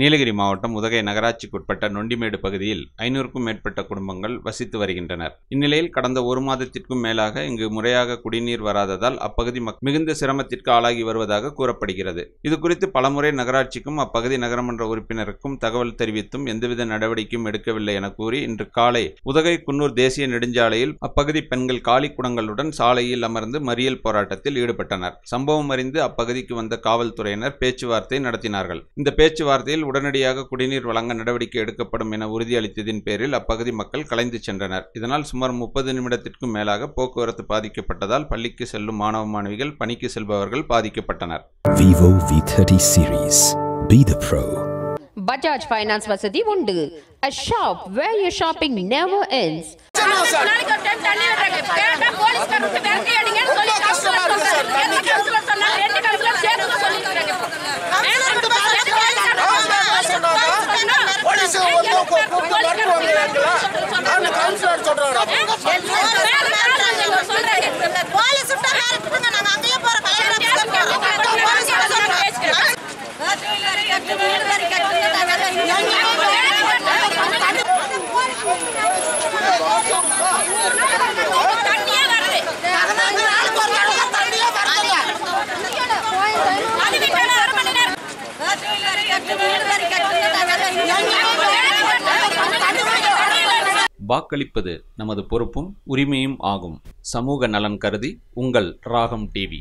நீலகிரி மாவட்டம் உதகை நகராட்சிக்குட்பட்ட நொண்டிமேடு பகுதியில் ஐநூறுக்கும் மேற்பட்ட குடும்பங்கள் வசித்து வருகின்றனர். இந்நிலையில் கடந்த ஒரு மாதத்திற்கும் மேலாக இங்கு முறையாக குடிநீர் வராததால் அப்பகுதி மிகுந்த சிரமத்திற்கு ஆளாகி வருவதாக கூறப்படுகிறது. இது குறித்து பலமுறை நகராட்சிக்கும் அப்பகுதி நகரமன்ற உறுப்பினருக்கும் தகவல் தெரிவித்தும் எந்தவித நடவடிக்கையும் எடுக்கவில்லை என கூறி இன்று காலை உதகை குன்னூர் தேசிய நெடுஞ்சாலையில் அப்பகுதி பெண்கள் காலி குடங்களுடன் சாலையில் அமர்ந்து மறியல் போராட்டத்தில் ஈடுபட்டனர். சம்பவம் அறிந்து அப்பகுதிக்கு வந்த காவல்துறையினர் பேச்சுவார்த்தை நடத்தினார்கள். இந்த பேச்சுவார்த்தையில் உடனடியாக குடிநீர் வழங்க நடவடிக்கை எடுக்கப்படும் என உறுதியளித்ததின் பேரில் அப்பகுதி மக்கள் கலைந்து சென்றனர். இதனால் சுமார் முப்பது நிமிடத்திற்கும் மேலாக போக்குவரத்து பாதிக்கப்பட்டதால் பள்ளிக்கு செல்லும் மாணவ மாணவிகள் பணிக்கு செல்பவர்கள் பாதிக்கப்பட்டனர். Vivo V30 series. Be the pro. Bajaj finance வசதி உண்டு. A shop where your shopping never ends. வாக்களிப்பது நமது பொறுப்பும் உரிமையும் ஆகும். சமூக நலன் கருதி உங்கள் ராகம் டிவி.